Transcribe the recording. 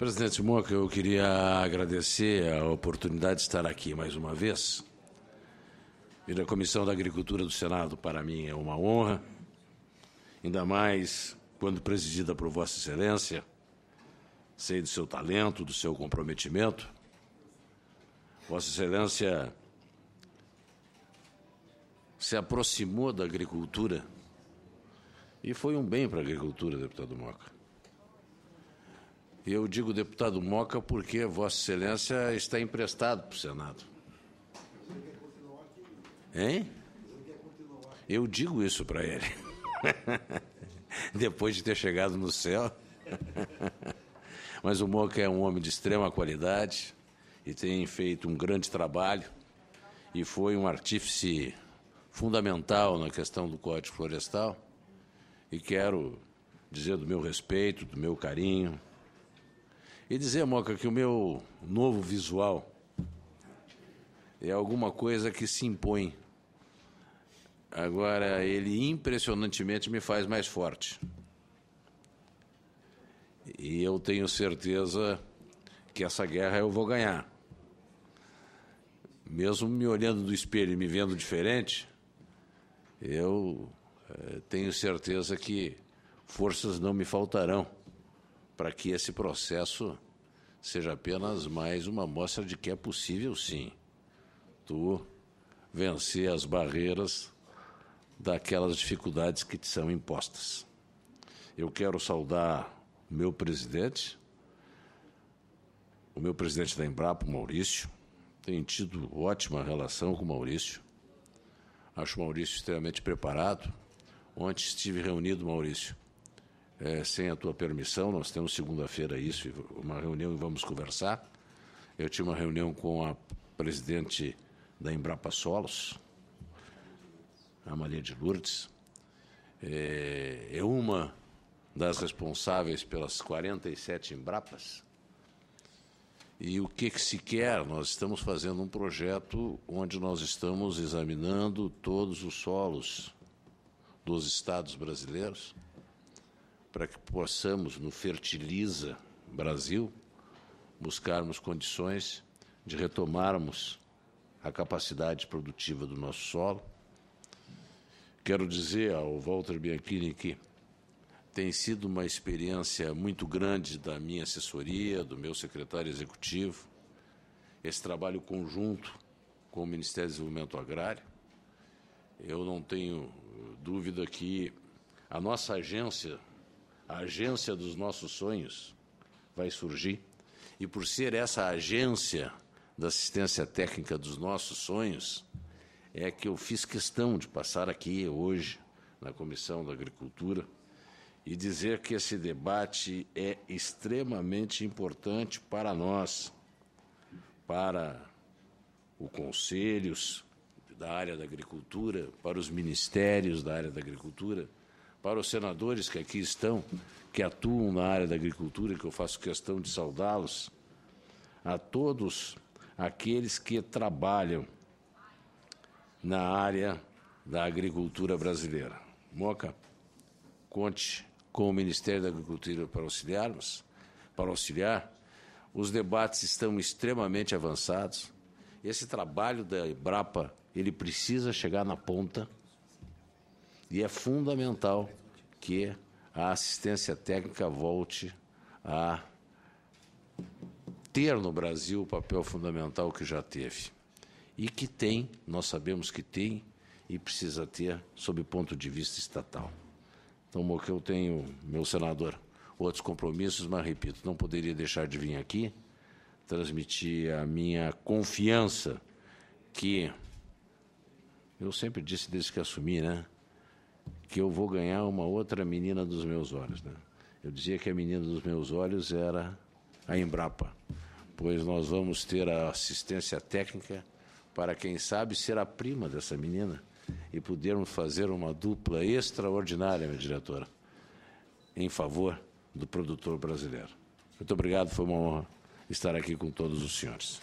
Presidente Moca, eu queria agradecer a oportunidade de estar aqui mais uma vez. E da Comissão da Agricultura do Senado, para mim, é uma honra, ainda mais quando presidida por Vossa Excelência. Sei do seu talento, do seu comprometimento. Vossa Excelência se aproximou da agricultura e foi um bem para a agricultura, deputado Moca. Eu digo deputado Moca porque Vossa Excelência está emprestado para o Senado. Hein? Eu digo isso para ele. Depois de ter chegado no céu. Mas o Moca é um homem de extrema qualidade e tem feito um grande trabalho e foi um artífice fundamental na questão do Código Florestal. E quero dizer do meu respeito, do meu carinho, e dizer, Moca, que o meu novo visual é alguma coisa que se impõe. Agora, ele impressionantemente me faz mais forte. E eu tenho certeza que essa guerra eu vou ganhar. Mesmo me olhando do espelho e me vendo diferente, eu eh, tenho certeza que forças não me faltarão para que esse processo seja apenas mais uma mostra de que é possível, sim, tu vencer as barreiras daquelas dificuldades que te são impostas. Eu quero saudar meu presidente, o meu presidente da Embrapa, Maurício. Tenho tido ótima relação com o Maurício. Acho o Maurício extremamente preparado. Ontem estive reunido, Maurício, é, sem a tua permissão. Nós temos segunda-feira isso, uma reunião e vamos conversar. Eu tive uma reunião com a presidente da Embrapa Solos, a Maria de Lourdes. É, é uma das responsáveis pelas 47 Embrapas. E o que, que se quer? Nós estamos fazendo um projeto onde nós estamos examinando todos os solos dos estados brasileiros para que possamos, no Fertiliza Brasil, buscarmos condições de retomarmos a capacidade produtiva do nosso solo. Quero dizer ao Walter Bianchini que tem sido uma experiência muito grande da minha assessoria, do meu secretário executivo, esse trabalho conjunto com o Ministério do Desenvolvimento Agrário. Eu não tenho dúvida que a nossa agência a agência dos nossos sonhos vai surgir. E por ser essa agência da assistência técnica dos nossos sonhos, é que eu fiz questão de passar aqui hoje na Comissão da Agricultura e dizer que esse debate é extremamente importante para nós, para os conselhos da área da agricultura, para os ministérios da área da agricultura para os senadores que aqui estão, que atuam na área da agricultura, que eu faço questão de saudá-los, a todos aqueles que trabalham na área da agricultura brasileira. Moca, conte com o Ministério da Agricultura para auxiliarmos, para auxiliar. Os debates estão extremamente avançados. Esse trabalho da Embrapa, ele precisa chegar na ponta e é fundamental que a assistência técnica volte a ter no Brasil o papel fundamental que já teve. E que tem, nós sabemos que tem e precisa ter sob ponto de vista estatal. Então, que eu tenho, meu senador, outros compromissos, mas repito, não poderia deixar de vir aqui transmitir a minha confiança que eu sempre disse desde que assumi, né? Que eu vou ganhar uma outra menina dos meus olhos. Né? Eu dizia que a menina dos meus olhos era a Embrapa, pois nós vamos ter a assistência técnica para, quem sabe, ser a prima dessa menina e podermos fazer uma dupla extraordinária, minha diretora, em favor do produtor brasileiro. Muito obrigado, foi uma honra estar aqui com todos os senhores.